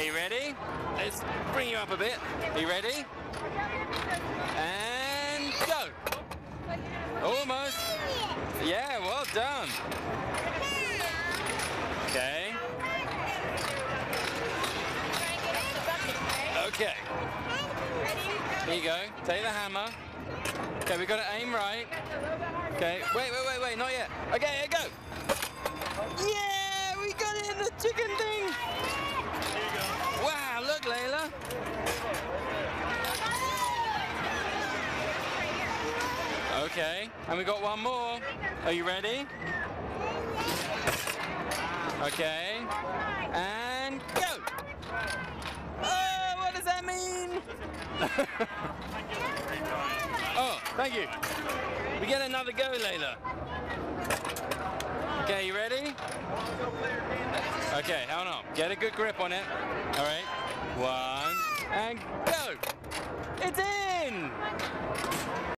Okay, you ready? Let's bring you up a bit. Are you ready? And go. Almost. Yeah, well done. Okay. Okay. Here you go. Take the hammer. Okay, we've got to aim right. Okay. Wait, wait, wait, wait. Not yet. Okay, here go. Yeah, we got it in the chicken thing. Wow, look, Layla. Okay, and we got one more. Are you ready? Okay, and go. Oh, what does that mean? oh, thank you. We get another go, Layla. Okay, you ready? Okay, hold on. Get a good grip on it. All right. One, and go. It's in!